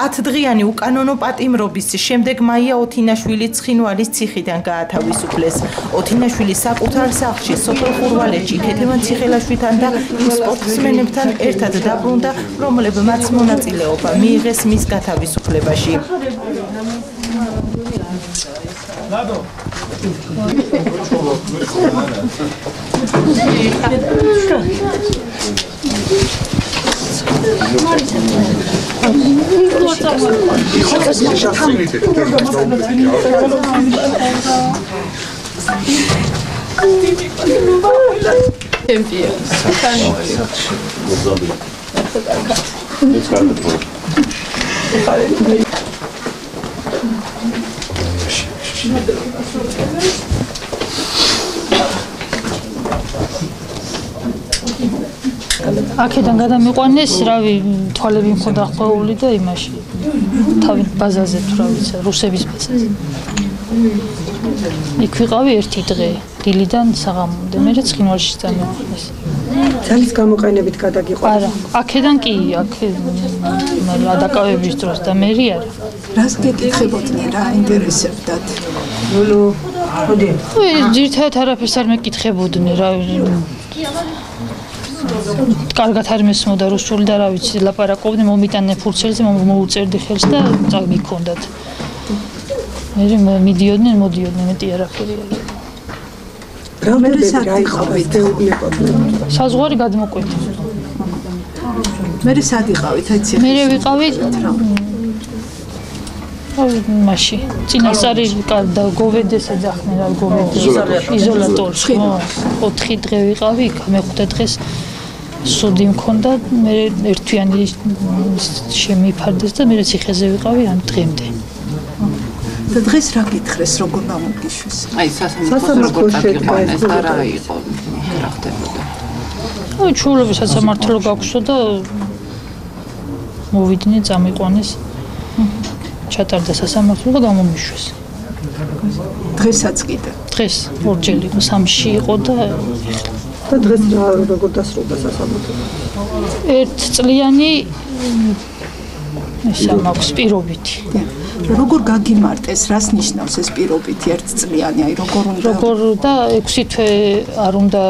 10 დღიანი უკანონო პატიმრობის შემდეგ მაია ოთინაშვილი ცხინვალის ციხიდან გაათავისუფლეს. ოთინაშვილი საკუთარ სახლში სოფელ ხურვალეთში ქეთევან ციხელაშვილთან და იმ სპორტსმენებთან ერთად დაბრუნდა, რომლებმაც მონაწილეობა მიიღეს მის გათავისუფლებაში. Envia. Thank you. აქედან გადამიყვანეს, რავი, თვალები მქონდა ხვეული და იმაში თავი ბაზაზე თუ რა ვიცი, რუსების ბაზაზე. იქ ვიყავი ერთი დღე, დილიდან საღამომდე, მე ცხინვალში წამოვიდეს. ძალის გამოყენებით გადაგიყვანე. არა, აქედან კი, აქ ადაკავების დროს და მე არა. რას გეკითხებოდნენ, რა ინტერესებდათ? ნუ, ხოდი. ხო, ძირთად არაფერს არ მეკითხებოდნენ, რა კარგად არ მესმოდა რუსული და რა ვიცი ლაპარაკობდნენ მომიტანე ფურცელზე მოუწერდი ხელს და წამიქონდათ მე მიდიოდნენ მოდიოდნენ მეტი არაფერი რა მე საერთოდ საზღვარი გადმოკვეთ მე სად იყავით? ეცი მე ვიყავი მაში წინასწარი და გოვედეს ეძახნენ რა გოვედეს იზოლატორში. 4 დღე ვიყავი მე-5 დღეს სუდი მქონდა მე ერთვიანი შემიფარდეს და მე ციხეზე ვიყავი ამ დღემდე. და დღეს რა გითხრეს როგორ გამოგიშვეს აი სასამართლოს როგორ დაგიყვანეს და რა იყო რა ხდებოდა აი ჩულები სასამართლო გაქვსო და მოვიდნენ წამიყვანეს. ჩატარდა სასამართლო და გამომიშვეს დღესაც კიდე? დღეს ორჯერ იყო სამში იყო და და დღეს რა როგორ დასრულდა სასამართლო? ერთ წლიანი ესა მაქვს პირობითი. როგორ გაგიმარტეს, რას ნიშნავს ეს პირობითი ერთ წლიანი? აი როგორ უნდა როგორ და 6 თვე არ უნდა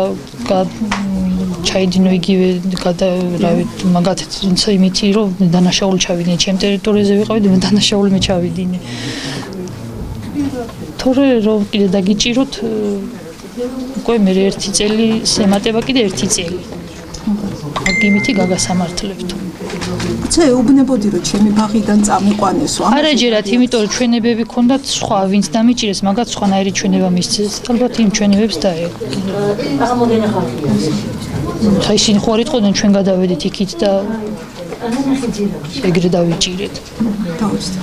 ჩაიდინო იგივე გადა რავი მაგათაც თუმცა იმითი რომ დანაშაული ჩავიდინე ჩემ ტერიტორიაზე ვიყავი და დანაშაული მე ჩავიდინე. თორე რომ კიდე დაგიჭიროთ უკვე მე ერთი წელი სემატება კიდე ერთი წელი. აგიმითი გაგასამართლებთ. ცე უბნებოდი რომ ჩემი ბაღიდან წამიყვანესო. არა ჯერათ, იმიტომ რომ ჩვენებები ქონდათ სხვა, ვინც დამიჭირეს, მაგათ სხვანაირი ჩვენება მისცეს. ალბათ იმ ჩვენებებს დაეგო. აღმოგენა ხალხი. ხაი შენ ხო არ იტყოდნენ ჩვენ გადავედით იქით და ეგრე დავიჭირეთ.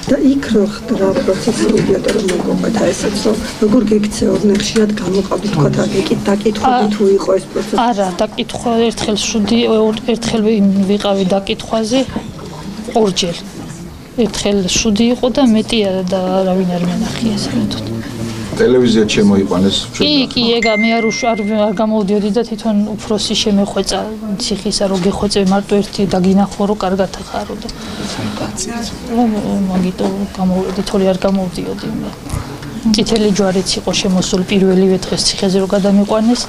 და იქ რო ხდრა პროცესი იდიოტა რომ მოგყვეთ ესეც რომ როგორ გექცეოდნენ ხშირად გამოყავდით თქვა და ეკით დაკითხვები თუ იყო ეს პროცესი? არა, დაკითხვა ერთხელ შუდი ერთხელ ვიყავი დაკითხვაზე ორჯერ. ერთხელ შუდი იყო და მეტი და არავინ არ მენახია საერთოდ. ტელევიზია შემოიყვანეს კი კი ეგა მე არ არ გამოვდიოდი და თვითონ უფროსი შემეხვეწა ციხისა რო გეხვეწე მარტო ერთი დაგინახო რო კარგად ხარო და მაგიტო გამოვედი თოლი არ გამოვდიოდი მე წითელი ჯვარიც იყო შემოსული პირველივე დღეს ციხეზე რო გადამიყვანეს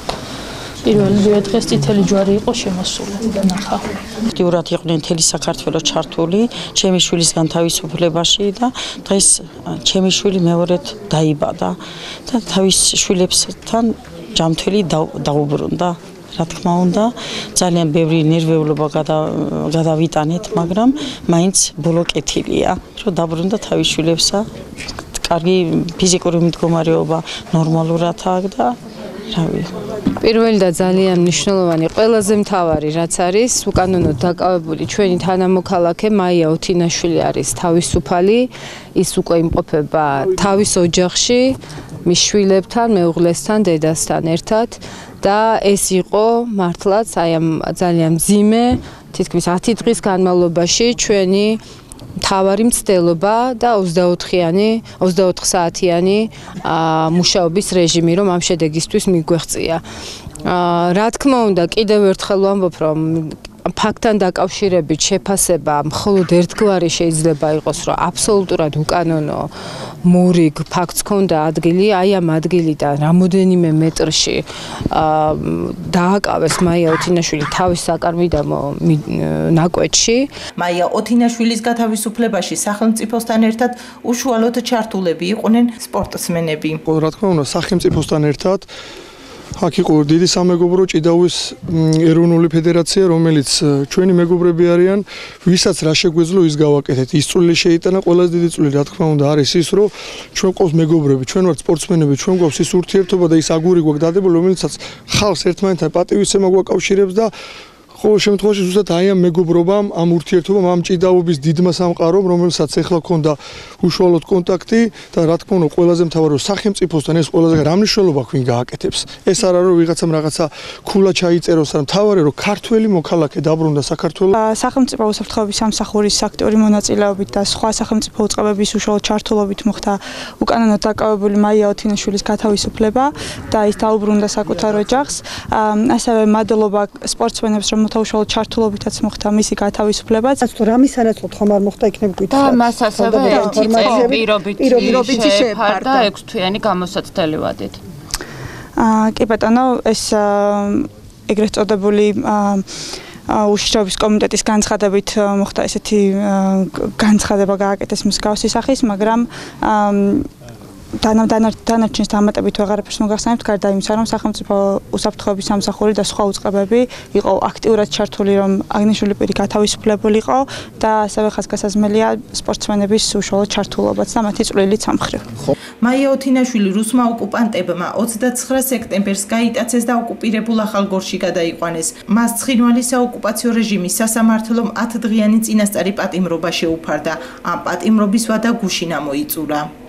პირველი დღეს წითელი ჯვარი იყო შემოსული და ნახა. აქტიურად იყვნენ მთელი საქართველოს ჩართული ჩემი შვილის განთავისუფლებაში და დღეს ჩემი შვილი მეორედ დაიბადა და თავის შვილებსთან ჯამთველი დაუბრუნდა. რა თქმა უნდა, ძალიან ბევრი ნერვეულობა გადავიტანეთ, მაგრამ მაინც ბოლო კეთილია, რომ დაბრუნდა თავის შვილებსა. კარგი ფიზიკური მდგომარეობა ნორმალურად აქვს და რავი. პირველი და ძალიან მნიშვნელოვანი, ყველაზე მთავარი რაც არის, უკანონოდ დაკავებული ჩვენი თანამოქალაქე მაია ოთინაშვილი არის თავისუფალი, ის უკვე იმყოფება თავის ოჯახში, მის შვილებთან, მეუღლესთან, დედასთან ერთად და ეს იყო მართლაც აი ამ ძალიან ძიმე, თითქმის 10 დღის განმავლობაში ჩვენი თავარი მცდელობა და 24-იანი, 24 საათიანი მუშაობის რეჟიმი, რომ ამ შედეგისთვის მიგვეღწია. აა რა თქმა უნდა, კიდევ ერთხელ ვამბობ, რომ ფაქტთან დაკავშირებით შეფასება მხოლოდ ერთგვარი შეიძლება იყოს, რომ აბსოლუტურად უკანონო მურიგ ფაქტს ქონდა ადგილი, აი ამ ადგილიდან რამოდენიმე მეტრში აა დააკავეს მაია ოთინაშვილი თავის საკარმიდამო ნაკვეთში. მაია ოთინაშვილის გათავისუფლებაში სახელმწიფოსთან ერთად უშუალოდ ჩართულები იყვნენ სპორტსმენები. რა თქმა უნდა, სახელმწიფოსთან ერთად აქ იყო დიდი სამეგობრო ჭიდაუის ეროვნული ფედერაცია, რომელიც ჩვენი მეგობრები არიან, ვისაც რა შეგვეძლო ის გავაკეთეთ. ის წვლილი შეიტანა ყველაზე დიდი წვლილი, რა თქმა უნდა, არის ის, რომ ჩვენ ყავს მეგობრები, ჩვენ ვართ სპორტსმენები, ჩვენ გვაქვს ის ურთიერთობა და ის აგური გვაქვს დადებული, რომელიცაც ხალხს ერთმანეთთან პატივისცემა გვაკავშირებს და ყოველ შემთხვევაში ზუსტად აი ამ მეგობრობამ, ამ ურთიერთობამ, ამ ჭიდაობის დიდმა სამყარომ, რომელსაც ეხლა ქონდა უშუალოდ კონტაქტი და რა თქმა უნდა, ყველაზე მთავარი რომ სახელმწიფოსთან ეს ყველაზე რამნიშნულობა ქვინ გააკეთებს. ეს არა რომ ვიღაცამ რაღაცა ქულა ჩაიწეროს, ან მთავარი რომ ქართველი მოქალაქე დაბრუნდა საქართველოს. სახელმწიფო უსაფრთხოების სამსახურის სექტორი მონაწილეობით და სხვა სახელმწიფო უწყებების უშუალო ჩართულობით მოხდა უკანონოდ დაკავებული მაია ოთინაშვილის გათავისუფლება და ის დაუბრუნდა საკუთარ ოჯახს. ასევე მადლობა სპორტსმენებს რომ უშუალო ჩართულობითაც მოხდა მისი გათავისუფლება. ასე რომ ამისანაც ხომ არ მოხდა იქნებ გითხრა. და მას ასევე ერთი წელი პირობით შეფარდა 6 თვიანი გამოსაცდელი ვადით. აა კი ბატონო, ეს ეგრეთ წოდებული აა უშიშრობის კომიტეტის განცხადებით მოხდა ესეთი განცხადება გააკეთეს მსგავსი სახის, მაგრამ დანარჩენს დამატებით ვეღარაფერს მოგახსენებთ გარდა იმისა, რომ სახელმწიფო უსაფრთხოების სამსახური და სხვა უწყებები იყო აქტიურად ჩართული, რომ აგნიშნული პირი გათავისუფლებულიყო და ასევე ხაზგასაზმელია სპორტსმენების უშუალო ჩართულობაც და მათი წვლილი სამხრივ. მაია ოთინაშვილი რუსმა ოკუპანტებმა 29 სექტემბერს გაიტაცეს და ოკუპირებულ ახალგორში გადაიყვანეს. მას ცხინვალი საოკუპაციო რეჟიმის სასამართლომ 10 დღიანი წინასწარი პატიმრობა შეუფარდა. ამ პატიმრობის ვადა გუშინ ამოიწურა.